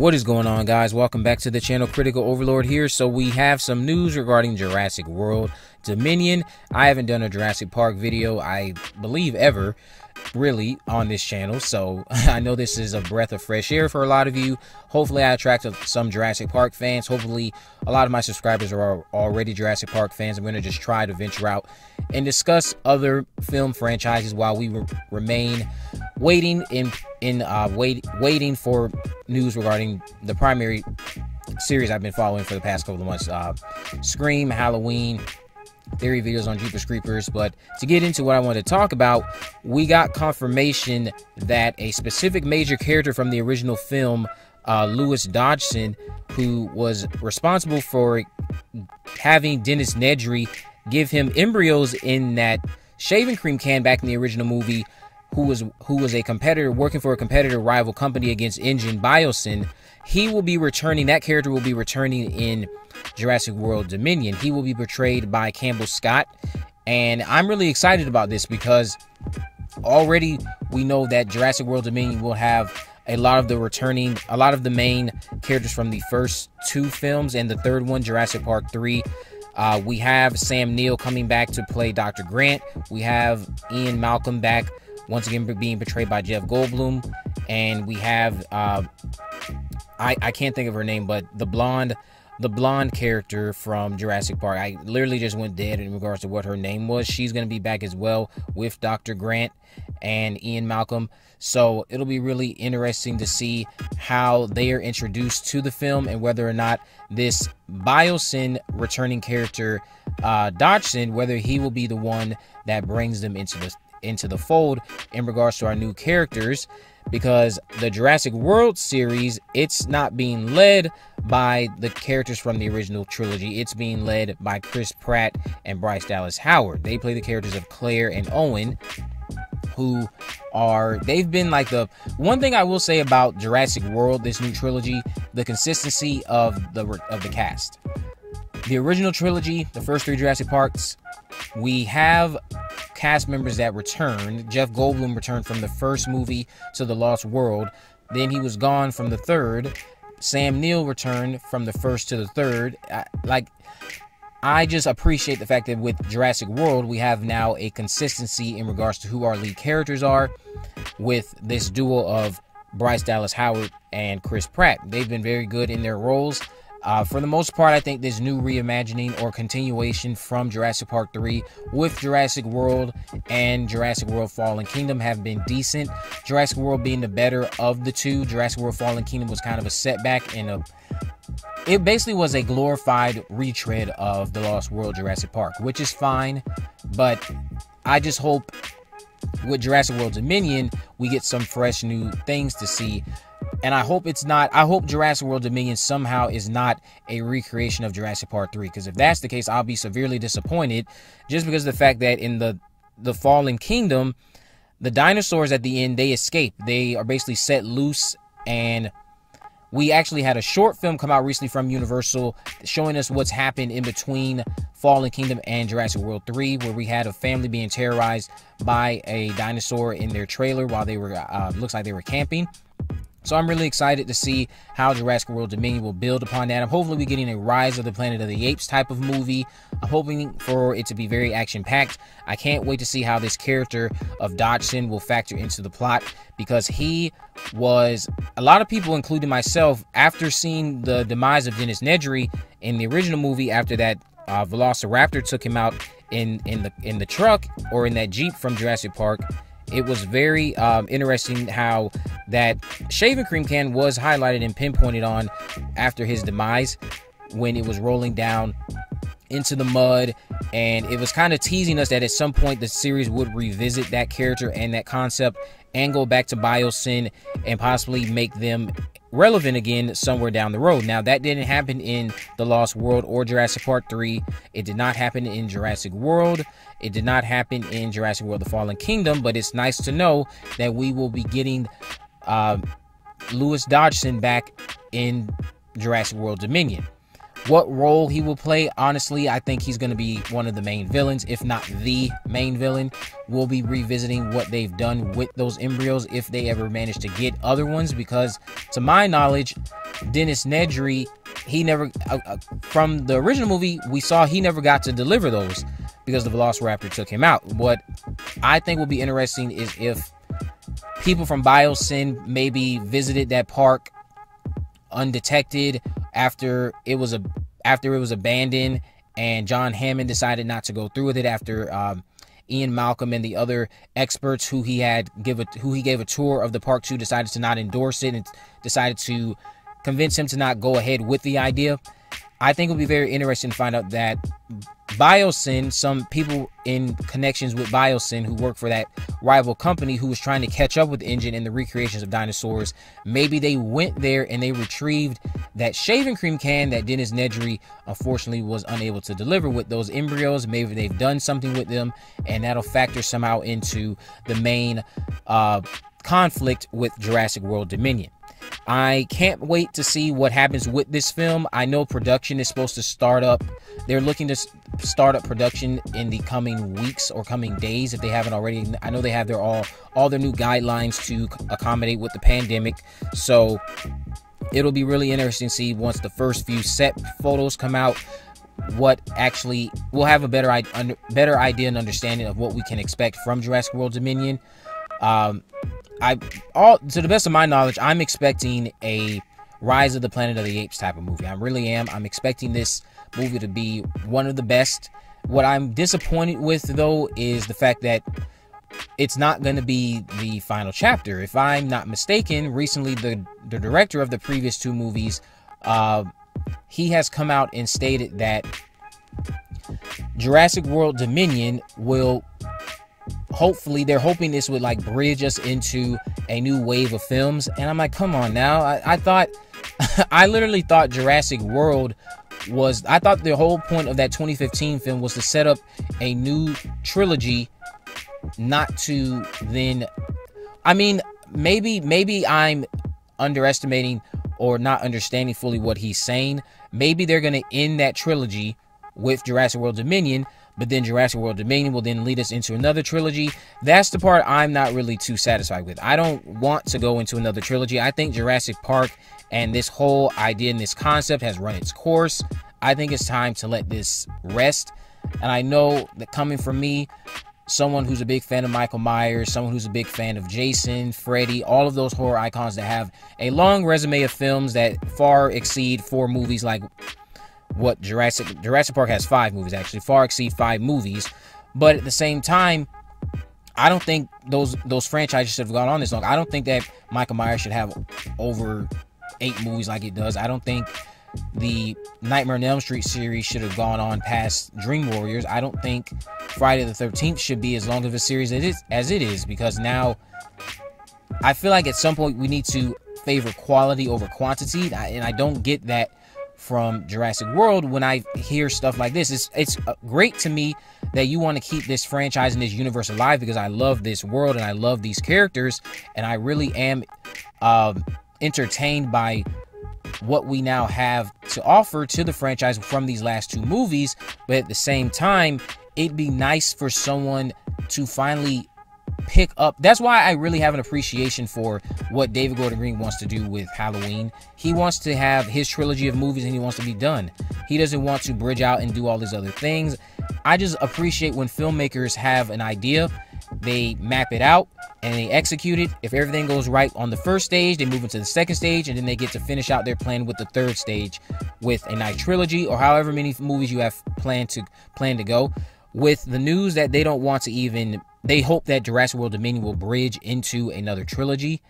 What is going on, guys? Welcome back to the channel Critical Overlord here. So, we have some news regarding Jurassic World Dominion. I haven't done a Jurassic Park video, I believe, ever really on this channel. So i know this is a breath of fresh air for a lot of you. Hopefully i attract some jurassic park fans. Hopefully a lot of my subscribers are already jurassic park fans. I'm going to just try to venture out and discuss other film franchises while we re remain waiting in in uh wait waiting for news regarding the primary series i've been following for the past couple of months uh scream halloween theory videos on Jeepers Creepers. But to get into what I want to talk about, we got confirmation that a specific major character from the original film, uh, Lewis Dodgson, who was responsible for having Dennis Nedry give him embryos in that shaving cream can back in the original movie, who was who was a competitor working for a competitor rival company against InGen Biosyn. He will be returning. That character will be returning in Jurassic World Dominion. He will be portrayed by Campbell Scott. And I'm really excited about this because already we know that Jurassic World Dominion will have a lot of the returning, a lot of the main characters from the first two films and the third one, Jurassic Park 3. Uh, we have Sam Neill coming back to play Dr. Grant. We have Ian Malcolm back, once again being portrayed by Jeff Goldblum. And we have, uh, I, I can't think of her name, but the blonde the blonde character from Jurassic Park. I literally just went dead in regards to what her name was. She's going to be back as well with Dr. Grant and Ian Malcolm. So it'll be really interesting to see how they are introduced to the film and whether or not this Biosyn returning character, uh, Dodgson, whether he will be the one that brings them into the into the fold in regards to our new characters because the Jurassic World series, it's not being led by the characters from the original trilogy. It's being led by Chris Pratt and Bryce Dallas Howard. They play the characters of Claire and Owen, who are they've been like the one thing I will say about Jurassic World, this new trilogy, the consistency of the of the cast. The original trilogy, the first three Jurassic Parks, we have cast members that returned. Jeff Goldblum returned from the first movie to The Lost World. Then he was gone from the third. Sam Neill returned from the first to the third. I, like, I just appreciate the fact that with Jurassic World, we have now a consistency in regards to who our lead characters are with this duo of Bryce Dallas Howard and Chris Pratt. They've been very good in their roles. Uh, for the most part, I think this new reimagining or continuation from Jurassic Park 3 with Jurassic World and Jurassic World Fallen Kingdom have been decent. Jurassic World being the better of the two. Jurassic World Fallen Kingdom was kind of a setback and a it basically was a glorified retread of the Lost World Jurassic Park, which is fine, but I just hope with Jurassic World Dominion we get some fresh new things to see and I hope it's not. I hope Jurassic World Dominion somehow is not a recreation of Jurassic Park 3. Because if that's the case, I'll be severely disappointed just because of the fact that in the the Fallen Kingdom, the dinosaurs at the end they escape. They are basically set loose and we actually had a short film come out recently from Universal showing us what's happened in between Fallen Kingdom and Jurassic World 3, where we had a family being terrorized by a dinosaur in their trailer while they were, uh, looks like they were camping. So I'm really excited to see how Jurassic World Dominion will build upon that. I'm hopefully we're getting a Rise of the Planet of the Apes type of movie. I'm hoping for it to be very action packed. I can't wait to see how this character of Dodgson will factor into the plot because he was a lot of people, including myself, after seeing the demise of Dennis Nedry in the original movie. After that, uh, Velociraptor took him out in in the in the truck or in that Jeep from Jurassic Park it was very um, interesting how that shaving cream can was highlighted and pinpointed on after his demise when it was rolling down into the mud. And it was kind of teasing us that at some point the series would revisit that character and that concept and go back to biosyn and possibly make them relevant again somewhere down the road. Now, that didn't happen in The Lost World or Jurassic Park 3. It did not happen in Jurassic World. It did not happen in Jurassic World The Fallen Kingdom, but it's nice to know that we will be getting uh, Lewis Dodgson back in Jurassic World Dominion. What role he will play, honestly, I think he's going to be one of the main villains, if not the main villain. We'll be revisiting what they've done with those embryos if they ever manage to get other ones, because to my knowledge, Dennis Nedry, he never uh, uh, from the original movie we saw he never got to deliver those because the Velociraptor took him out. What I think will be interesting is if people from Biosyn maybe visited that park undetected after it was a after it was abandoned and John Hammond decided not to go through with it after um, Ian Malcolm and the other experts who he had give a who he gave a tour of the park to decided to not endorse it and decided to convince him to not go ahead with the idea. I think it would be very interesting to find out that Biosyn, some people in connections with Biosyn who work for that rival company who was trying to catch up with InGen and the recreations of dinosaurs, maybe they went there and they retrieved that shaving cream can that Dennis Nedry unfortunately was unable to deliver with those embryos. Maybe they've done something with them and that'll factor somehow into the main uh, conflict with Jurassic World Dominion. I can't wait to see what happens with this film. I know production is supposed to start up. They're looking to start up production in the coming weeks or coming days if they haven't already. I know they have their all all their new guidelines to accommodate with the pandemic. So it'll be really interesting to see once the first few set photos come out what actually we'll have a better better idea and understanding of what we can expect from Jurassic World Dominion. Um, I all to the best of my knowledge, I'm expecting a Rise of the Planet of the Apes type of movie. I really am. I'm expecting this movie to be one of the best. What I'm disappointed with though is the fact that it's not going to be the final chapter. If I'm not mistaken, recently the the director of the previous two movies, uh, he has come out and stated that Jurassic World Dominion will hopefully they're hoping this would like bridge us into a new wave of films. And i'm like come on now. I, I thought i literally thought jurassic world was i thought the whole point of that 2015 film was to set up a new trilogy not to then i mean maybe maybe i'm underestimating or not understanding fully what he's saying. Maybe they're going to end that trilogy with jurassic world dominion but then Jurassic World Dominion will then lead us into another trilogy. That's the part I'm not really too satisfied with. I don't want to go into another trilogy. I think Jurassic Park and this whole idea and this concept has run its course. I think it's time to let this rest. And I know that coming from me, someone who's a big fan of Michael Myers, someone who's a big fan of Jason, Freddy, all of those horror icons that have a long resume of films that far exceed four movies like what Jurassic Jurassic Park has five movies actually, far exceed five movies. But at the same time, I don't think those those franchises should have gone on this long. I don't think that Michael Myers should have over eight movies like it does. I don't think the Nightmare on Elm Street series should have gone on past Dream Warriors. I don't think Friday the 13th should be as long of a series as it is, as it is because now I feel like at some point we need to favor quality over quantity, and I don't get that from Jurassic World when I hear stuff like this. It's it's uh, great to me that you want to keep this franchise and this universe alive because I love this world and I love these characters and I really am um, entertained by what we now have to offer to the franchise from these last two movies. But at the same time, it'd be nice for someone to finally pick up. That's why I really have an appreciation for what David Gordon Green wants to do with Halloween. He wants to have his trilogy of movies and he wants to be done. He doesn't want to bridge out and do all these other things. I just appreciate when filmmakers have an idea, they map it out and they execute it. If everything goes right on the first stage, they move into the second stage and then they get to finish out their plan with the third stage with a nice trilogy or however many movies you have planned to plan to go. With the news that they don't want to even they hope that Jurassic World Dominion will bridge into another trilogy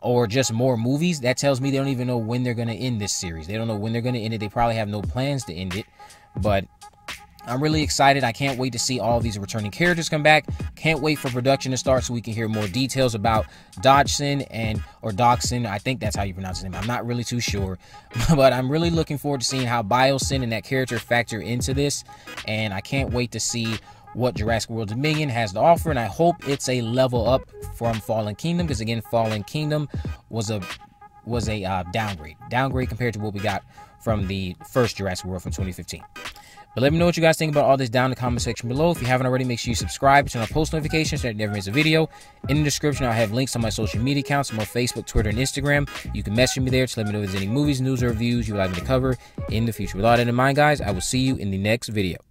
or just more movies. That tells me they don't even know when they're going to end this series. They don't know when they're going to end it. They probably have no plans to end it. But I'm really excited. I can't wait to see all these returning characters come back. Can't wait for production to start so we can hear more details about Dodgson and or Dodgson. I think that's how you pronounce his name. I'm not really too sure, but I'm really looking forward to seeing how Biosyn and that character factor into this. And I can't wait to see what Jurassic World Dominion has to offer, and I hope it's a level up from Fallen Kingdom because again, Fallen Kingdom was a was a uh, downgrade, downgrade compared to what we got from the first Jurassic World from 2015. But let me know what you guys think about all this down in the comment section below. If you haven't already, make sure you subscribe, turn on post notifications so that you never miss a video. In the description, I'll have links on my social media accounts, more Facebook, Twitter, and Instagram. You can message me there to let me know if there's any movies, news, or reviews you would like me to cover in the future. With all that in mind, guys, I will see you in the next video.